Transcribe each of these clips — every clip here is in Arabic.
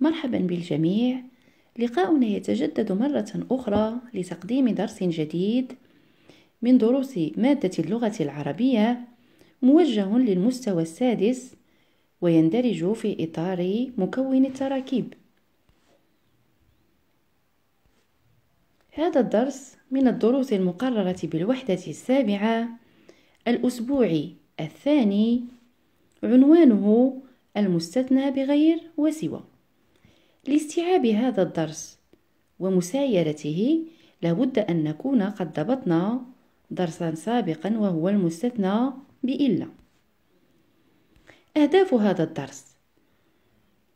مرحبا بالجميع. لقاؤنا يتجدد مرة أخرى لتقديم درس جديد من دروس مادة اللغة العربية موجه للمستوى السادس ويندرج في إطار مكون التراكيب. هذا الدرس من الدروس المقررة بالوحدة السابعة الأسبوع الثاني عنوانه المستثنى بغير وسوى. لاستيعاب هذا الدرس ومسايرته لابد أن نكون قد ضبطنا درسا سابقا وهو المستثنى بإلا. أهداف هذا الدرس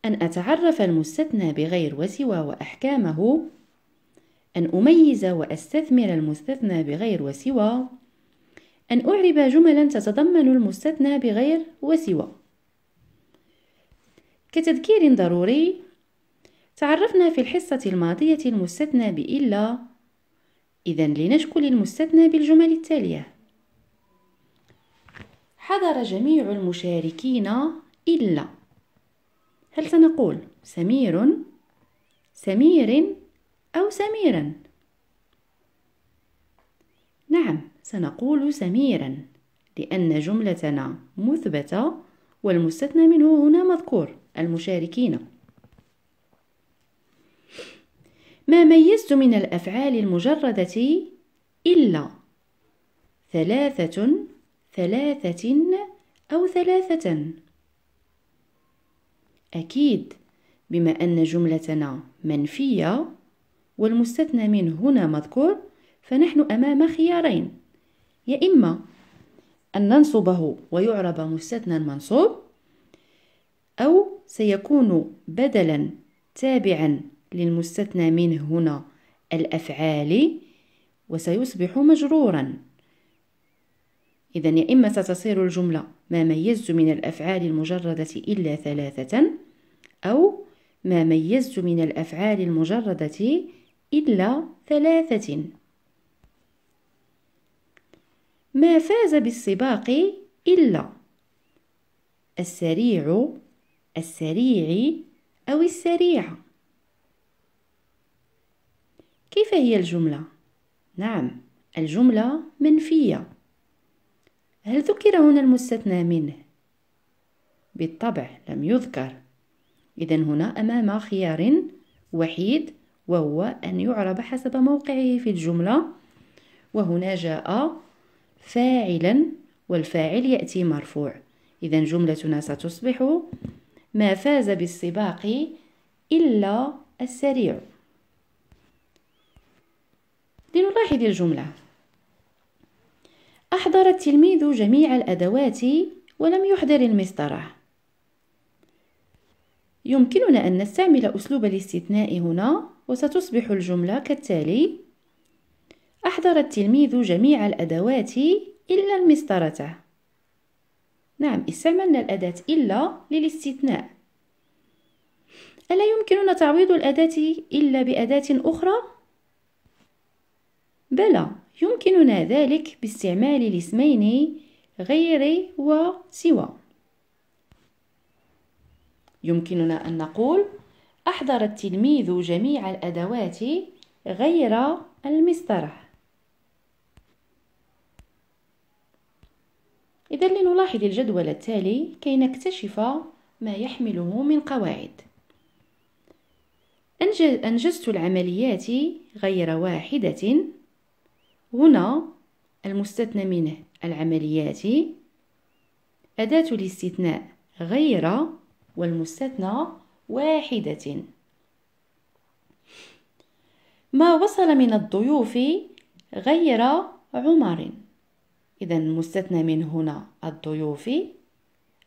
أن أتعرف المستثنى بغير وسوى وأحكامه أن أميز وأستثمر المستثنى بغير وسوى أن أعرب جملا تتضمن المستثنى بغير وسوى. كتذكير ضروري تعرفنا في الحصة الماضية المستثنى بإلا. إذا لنشكل المستثنى بالجمل التالية. حضر جميع المشاركين إلا. هل سنقول سمير سمير أو سميرا؟ نعم سنقول سميرا لأن جملتنا مثبتة والمستثنى منه هنا مذكور المشاركين. ما ميزت من الأفعال المجردة إلا ثلاثة ثلاثة أو ثلاثة. أكيد بما أن جملتنا منفية والمستثنى منه هنا مذكور فنحن أمام خيارين. يا إما أن ننصبه ويعرب مستثنى منصوب أو سيكون بدلا تابعا للمستثنى منه هنا الأفعال وسيصبح مجرورا. إذا يا إما ستصير الجملة ما ميزت من الأفعال المجردة إلا ثلاثة أو ما ميزت من الأفعال المجردة إلا ثلاثة. ما فاز بالسباق إلا السريع السريع أو السريعة كيف هي الجملة؟ نعم الجملة منفية. هل ذكر هنا المستثنى منه؟ بالطبع لم يذكر. إذا هنا أمام خيار وحيد وهو أن يعرب حسب موقعه في الجملة. وهنا جاء فاعلا والفاعل يأتي مرفوع. إذا جملتنا ستصبح ما فاز بالسباق إلا السريع. لنلاحظ الجملة. أحضر التلميذ جميع الأدوات ولم يحضر المسطرة. يمكننا أن نستعمل أسلوب الاستثناء هنا وستصبح الجملة كالتالي أحضر التلميذ جميع الأدوات إلا المسطرة. نعم استعملنا الأداة إلا للاستثناء. ألا يمكننا تعويض الأداة إلا بأداة أخرى؟ بلى يمكننا ذلك باستعمال الاسمين غير وسوى يمكننا أن نقول أحضر التلميذ جميع الأدوات غير المسطرة إذا لنلاحظ الجدول التالي كي نكتشف ما يحمله من قواعد. أنجزت العمليات غير واحدة. هنا المستثنى منه العمليات أداة الاستثناء غير والمستثنى واحدة. ما وصل من الضيوف غير عمر. إذا المستثنى من هنا الضيوف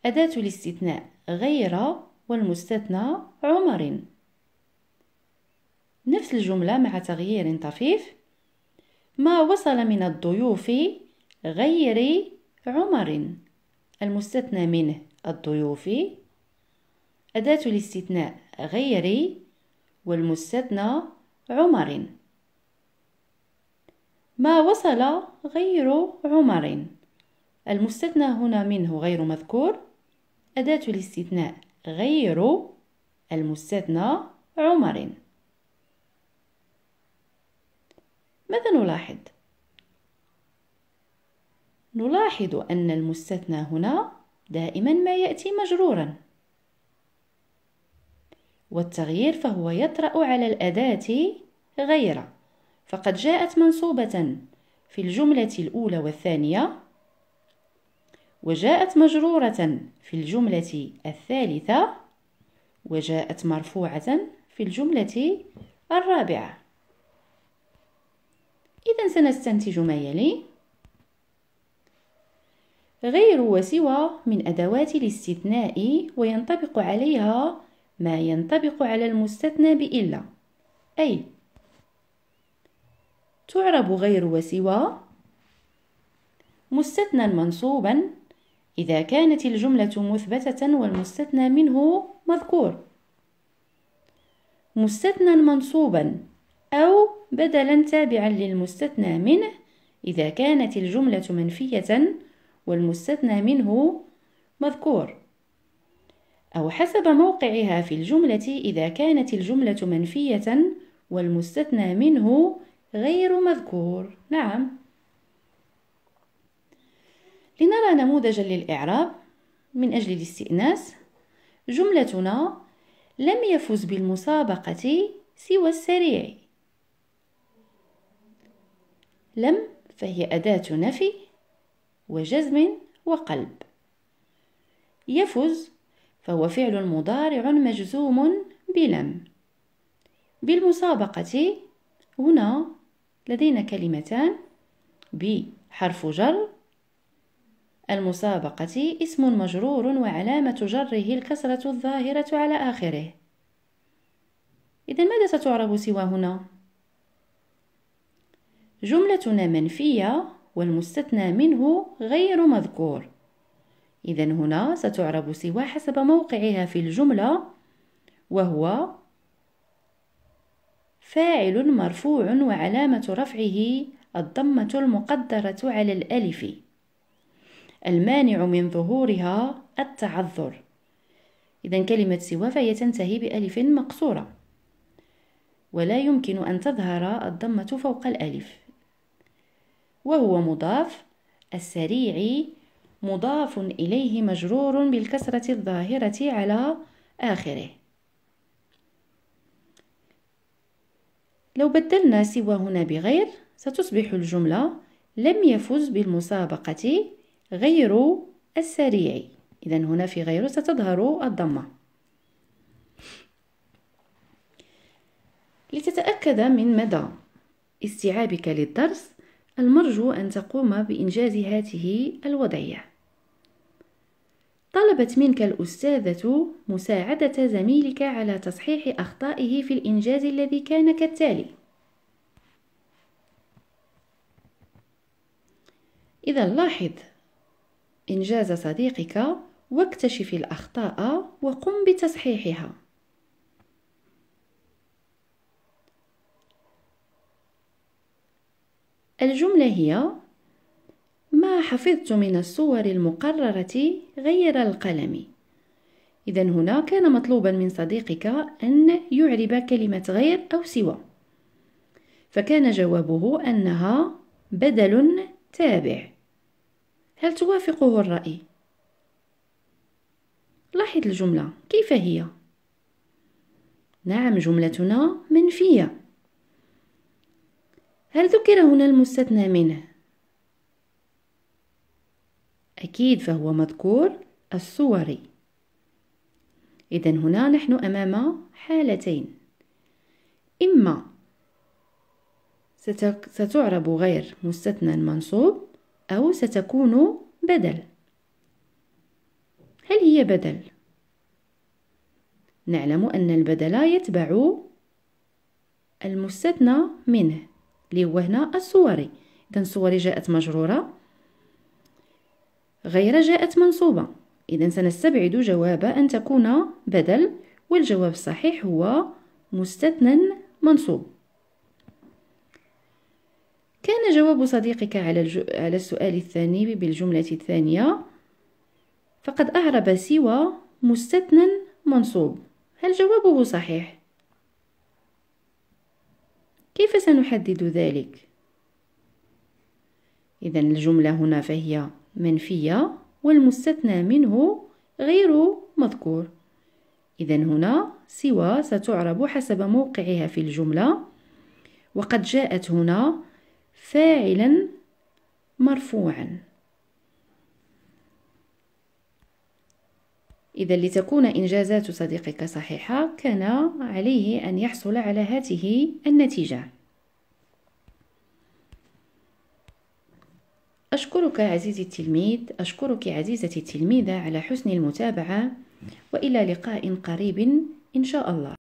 أداة الاستثناء غير والمستثنى عمر. نفس الجملة مع تغيير طفيف. ما وصل من الضيوف غير عمر. المستثنى منه الضيوف أداة الاستثناء غير والمستثنى عمر. ما وصل غير عمر. المستثنى هنا منه غير مذكور. أداة الاستثناء غير المستثنى عمر. ماذا نلاحظ؟ نلاحظ أن المستثنى هنا دائما ما يأتي مجرورا. والتغيير فهو يطرأ على الأداة غير. فقد جاءت منصوبة في الجملة الأولى والثانية وجاءت مجرورة في الجملة الثالثة وجاءت مرفوعة في الجملة الرابعة. إذا سنستنتج ما يلي. غير وسوى من أدوات الاستثناء وينطبق عليها ما ينطبق على المستثنى بإلا. أي. تعرب غير وسوى مستثنى منصوبا إذا كانت الجملة مثبتة والمستثنى منه مذكور. مستثنى منصوبا أو بدلا تابعا للمستثنى منه إذا كانت الجملة منفية والمستثنى منه مذكور. أو حسب موقعها في الجملة إذا كانت الجملة منفية والمستثنى منه غير مذكور. نعم. لنرى نموذجا للإعراب. من أجل الاستئناس جملتنا لم يفز بالمسابقة سوى السريع. لم فهي أداة نفي وجزم وقلب. يفز فهو فعل مضارع مجزوم بلم. بالمسابقة هنا لدينا كلمتان بحرف جر المسابقة اسم مجرور وعلامة جره الكسرة الظاهرة على آخره. إذا ماذا ستعرب سوى هنا؟ جملتنا منفية والمستثنى منه غير مذكور. إذا هنا ستعرب سوى حسب موقعها في الجملة وهو فاعل مرفوع وعلامة رفعه الضمة المقدرة على الألف. المانع من ظهورها التعذر. إذا كلمة سوى فهي تنتهي بألف مقصورة. ولا يمكن أن تظهر الضمة فوق الألف. وهو مضاف. السريع مضاف إليه مجرور بالكسرة الظاهرة على آخره. لو بدلنا سوى هنا بغير ستصبح الجملة لم يفز بالمسابقة غير السريع. إذا هنا في غير ستظهر الضمة. لتتأكد من مدى استيعابك للدرس المرجو أن تقوم بإنجاز هذه الوضعية. طلبت منك الأستاذة مساعدة زميلك على تصحيح أخطائه في الإنجاز الذي كان كالتالي. إذا لاحظ إنجاز صديقك واكتشف الأخطاء وقم بتصحيحها. الجملة هي ما حفظت من الصور المقررة غير القلم. إذا هنا كان مطلوبا من صديقك أن يعرب كلمة غير أو سوى. فكان جوابه أنها بدل تابع. هل توافقه الرأي؟ لاحظ الجملة. كيف هي؟ نعم جملتنا منفية. هل ذكر هنا المستثنى منه؟ أكيد فهو مذكور الصوري إذا هنا نحن أمام حالتين إما ستعرب غير مستثنى منصوب أو ستكون بدل هل هي بدل؟ نعلم أن البدل يتبع المستثنى منه اللي هو هنا الصوري. إذا الصوري جاءت مجرورة غير جاءت منصوبة. إذا سنستبعد جواب أن تكون بدل والجواب الصحيح هو مستثنى منصوب. كان جواب صديقك على, الج... على السؤال الثاني بالجملة الثانية فقد أعرب سوى مستثنى منصوب. هل جوابه صحيح؟ كيف سنحدد ذلك؟ إذا الجملة هنا فهي منفية والمستثنى منه غير مذكور. إذا هنا سوى ستعرب حسب موقعها في الجملة. وقد جاءت هنا فاعلا مرفوعا. إذا لتكون إنجازات صديقك صحيحة كان عليه أن يحصل على هذه النتيجة. أشكرك عزيزي التلميذ أشكرك عزيزتي التلميذة على حسن المتابعة وإلى لقاء قريب إن شاء الله.